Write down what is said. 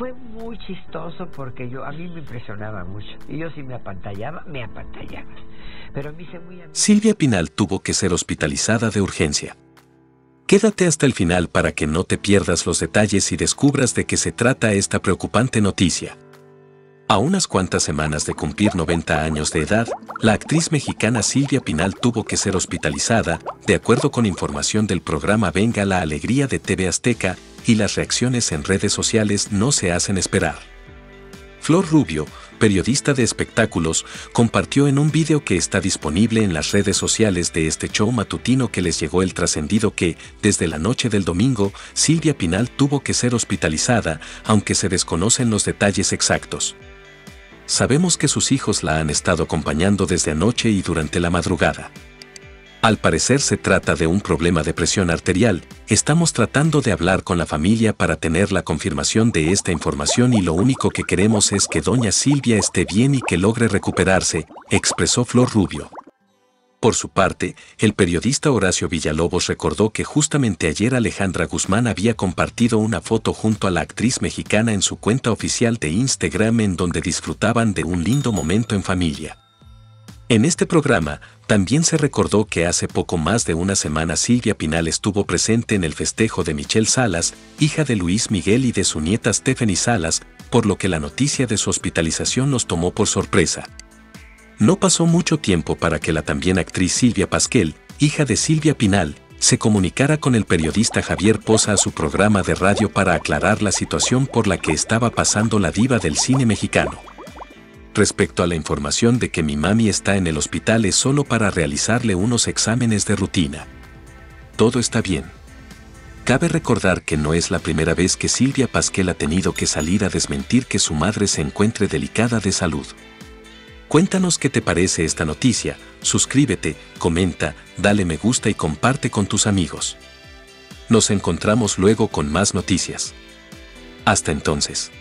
fue muy chistoso porque yo a mí me impresionaba mucho. Y yo si me apantallaba, me apantallaba. Pero me hice muy Silvia Pinal tuvo que ser hospitalizada de urgencia. Quédate hasta el final para que no te pierdas los detalles y descubras de qué se trata esta preocupante noticia. A unas cuantas semanas de cumplir 90 años de edad, la actriz mexicana Silvia Pinal tuvo que ser hospitalizada, de acuerdo con información del programa Venga la Alegría de TV Azteca, y las reacciones en redes sociales no se hacen esperar. Flor Rubio, periodista de espectáculos, compartió en un vídeo que está disponible en las redes sociales de este show matutino que les llegó el trascendido que, desde la noche del domingo, Silvia Pinal tuvo que ser hospitalizada, aunque se desconocen los detalles exactos. Sabemos que sus hijos la han estado acompañando desde anoche y durante la madrugada. Al parecer se trata de un problema de presión arterial, estamos tratando de hablar con la familia para tener la confirmación de esta información y lo único que queremos es que doña Silvia esté bien y que logre recuperarse, expresó Flor Rubio. Por su parte, el periodista Horacio Villalobos recordó que justamente ayer Alejandra Guzmán había compartido una foto junto a la actriz mexicana en su cuenta oficial de Instagram en donde disfrutaban de un lindo momento en familia. En este programa, también se recordó que hace poco más de una semana Silvia Pinal estuvo presente en el festejo de Michelle Salas, hija de Luis Miguel y de su nieta Stephanie Salas, por lo que la noticia de su hospitalización nos tomó por sorpresa. No pasó mucho tiempo para que la también actriz Silvia Pasquel, hija de Silvia Pinal, se comunicara con el periodista Javier Poza a su programa de radio para aclarar la situación por la que estaba pasando la diva del cine mexicano. Respecto a la información de que mi mami está en el hospital es solo para realizarle unos exámenes de rutina. Todo está bien. Cabe recordar que no es la primera vez que Silvia Pasquel ha tenido que salir a desmentir que su madre se encuentre delicada de salud. Cuéntanos qué te parece esta noticia, suscríbete, comenta, dale me gusta y comparte con tus amigos. Nos encontramos luego con más noticias. Hasta entonces.